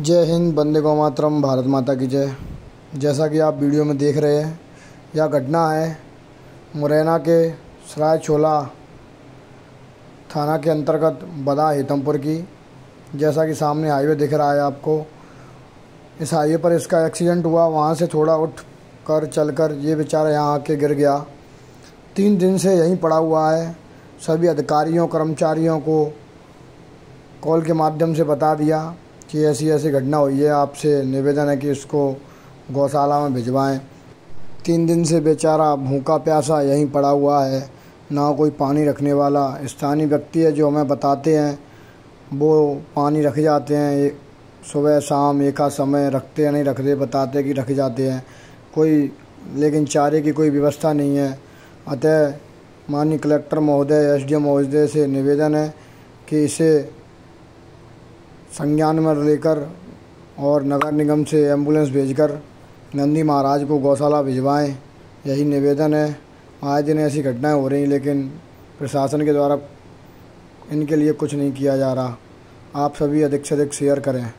जय हिंद बंदे गौ मातरम, भारत माता की जय। जैसा कि आप वीडियो में देख रहे हैं, यह घटना है मुरैना के सराय छोला थाना के अंतर्गत बदा हेतमपुर की। जैसा कि सामने हाईवे दिख रहा है आपको, इस हाईवे पर इसका एक्सीडेंट हुआ, वहाँ से थोड़ा उठ कर चल कर ये बेचारा यहाँ आके गिर गया। तीन दिन से यहीं पड़ा हुआ है। सभी अधिकारियों, कर्मचारियों को कॉल के माध्यम से बता दिया। कि ऐसी ऐसी घटना हुई है, आपसे निवेदन है कि इसको गौशाला में भिजवाएँ। तीन दिन से बेचारा भूखा प्यासा यहीं पड़ा हुआ है, ना कोई पानी रखने वाला। स्थानीय व्यक्ति है जो हमें बताते हैं, वो पानी रख जाते हैं सुबह शाम एक समय रखते या नहीं रखते, बताते कि रख जाते हैं। कोई, लेकिन चारे की कोई व्यवस्था नहीं है। अतः माननीय कलेक्टर महोदय एस डी एम महोदय से निवेदन है कि इसे संज्ञान में लेकर और नगर निगम से एंबुलेंस भेजकर नंदी महाराज को गौशाला भिजवाएँ। यही निवेदन है। आए दिन ऐसी घटनाएँ हो रही लेकिन प्रशासन के द्वारा इनके लिए कुछ नहीं किया जा रहा। आप सभी अधिक से अधिक शेयर करें।